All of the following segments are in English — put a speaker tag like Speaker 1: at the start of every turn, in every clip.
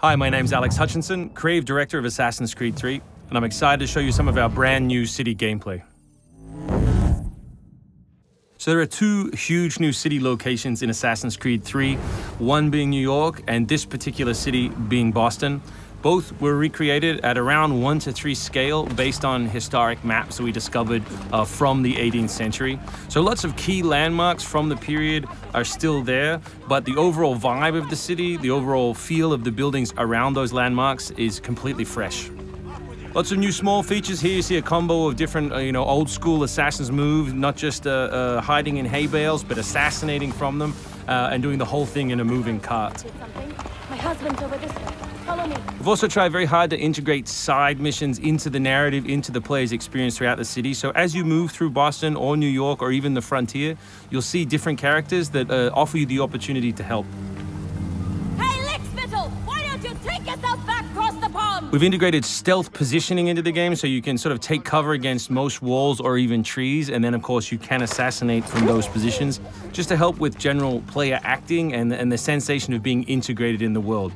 Speaker 1: Hi, my name's Alex Hutchinson, creative director of Assassin's Creed 3, and I'm excited to show you some of our brand new city gameplay. So there are two huge new city locations in Assassin's Creed 3, one being New York and this particular city being Boston. Both were recreated at around 1 to 3 scale based on historic maps that we discovered uh, from the 18th century. So lots of key landmarks from the period are still there, but the overall vibe of the city, the overall feel of the buildings around those landmarks is completely fresh. Lots of new small features here. You see a combo of different, uh, you know, old school assassin's moves, not just uh, uh, hiding in hay bales, but assassinating from them uh, and doing the whole thing in a moving cart.
Speaker 2: My husband's over this way. Follow me.
Speaker 1: We've also tried very hard to integrate side missions into the narrative, into the player's experience throughout the city. So as you move through Boston or New York or even the frontier, you'll see different characters that uh, offer you the opportunity to help.
Speaker 2: Hey, Lickspittle! Why don't you take yourself back across the pond?
Speaker 1: We've integrated stealth positioning into the game so you can sort of take cover against most walls or even trees, and then of course you can assassinate from those positions, just to help with general player acting and, and the sensation of being integrated in the world.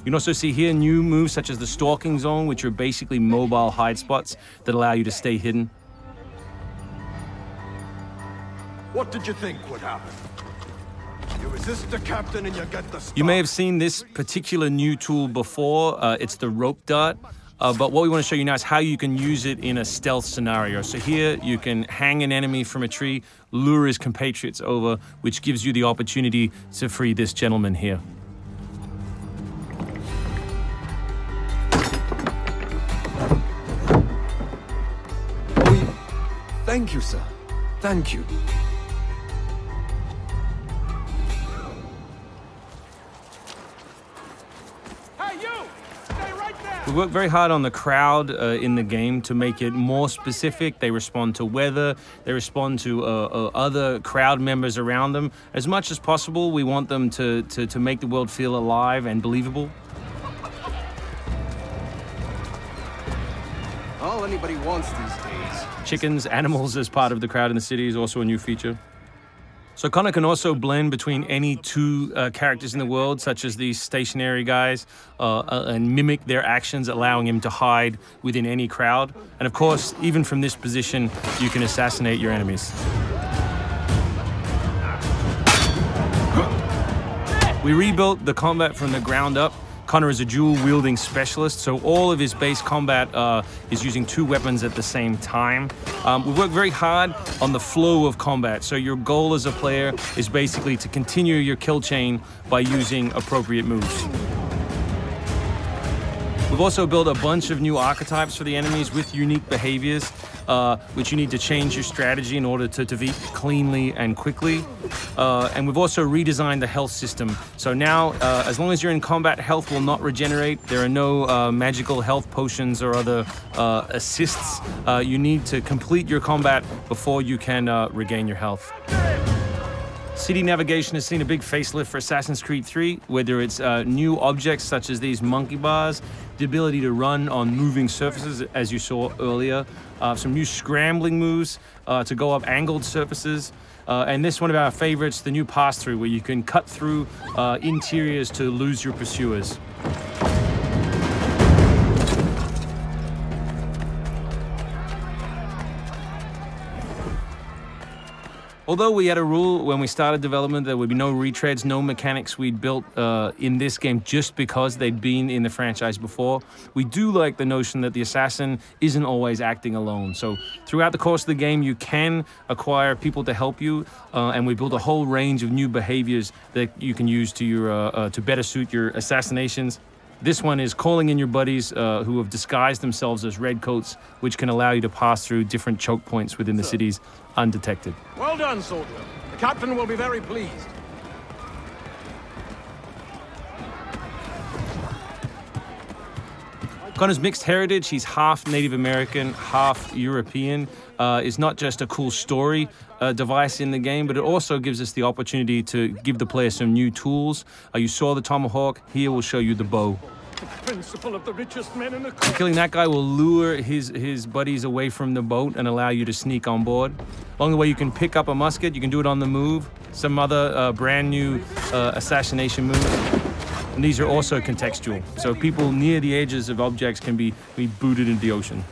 Speaker 1: You can also see here new moves such as the stalking zone, which are basically mobile hide spots that allow you to stay hidden.
Speaker 3: What did you think would happen? You resist the captain and you get the star.
Speaker 1: You may have seen this particular new tool before. Uh, it's the rope dart. Uh, but what we want to show you now is how you can use it in a stealth scenario. So here you can hang an enemy from a tree, lure his compatriots over, which gives you the opportunity to free this gentleman here.
Speaker 3: Thank you, sir. Thank you.
Speaker 4: Hey, you! Stay right there!
Speaker 1: We work very hard on the crowd uh, in the game to make it more specific. They respond to weather, they respond to uh, uh, other crowd members around them. As much as possible, we want them to, to, to make the world feel alive and believable.
Speaker 3: All anybody wants these days.
Speaker 1: Chickens, animals as part of the crowd in the city is also a new feature. So Connor can also blend between any two uh, characters in the world, such as these stationary guys, uh, uh, and mimic their actions, allowing him to hide within any crowd. And of course, even from this position, you can assassinate your enemies. We rebuilt the combat from the ground up. Connor is a dual wielding specialist, so all of his base combat uh, is using two weapons at the same time. Um, we work very hard on the flow of combat, so your goal as a player is basically to continue your kill chain by using appropriate moves. We've also built a bunch of new archetypes for the enemies with unique behaviors, uh, which you need to change your strategy in order to defeat cleanly and quickly. Uh, and we've also redesigned the health system. So now, uh, as long as you're in combat, health will not regenerate. There are no uh, magical health potions or other uh, assists. Uh, you need to complete your combat before you can regain your health. City navigation has seen a big facelift for Assassin's Creed 3, whether it's uh, new objects such as these monkey bars, the ability to run on moving surfaces, as you saw earlier, uh, some new scrambling moves uh, to go up angled surfaces, uh, and this one of our favorites, the new pass-through, where you can cut through uh, interiors to lose your pursuers. Although we had a rule when we started development there would be no retreads, no mechanics we'd built uh, in this game just because they'd been in the franchise before, we do like the notion that the assassin isn't always acting alone. So throughout the course of the game, you can acquire people to help you, uh, and we built a whole range of new behaviors that you can use to your uh, uh to better suit your assassinations. This one is calling in your buddies uh, who have disguised themselves as redcoats, which can allow you to pass through different choke points within the cities undetected.
Speaker 4: Well done, soldier. The captain will be very pleased.
Speaker 1: Connor's mixed heritage, he's half Native American, half European, uh, is not just a cool story uh, device in the game, but it also gives us the opportunity to give the player some new tools. Uh, you saw the tomahawk, here we'll show you the bow.
Speaker 4: The principle of the richest men in the
Speaker 1: Killing that guy will lure his, his buddies away from the boat and allow you to sneak on board. Along the way, you can pick up a musket, you can do it on the move, some other uh, brand new uh, assassination moves. And these are also contextual. So people near the edges of objects can be, be booted into the ocean.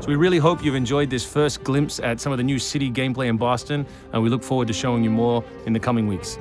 Speaker 1: So we really hope you've enjoyed this first glimpse at some of the new city gameplay in Boston, and we look forward to showing you more in the coming weeks.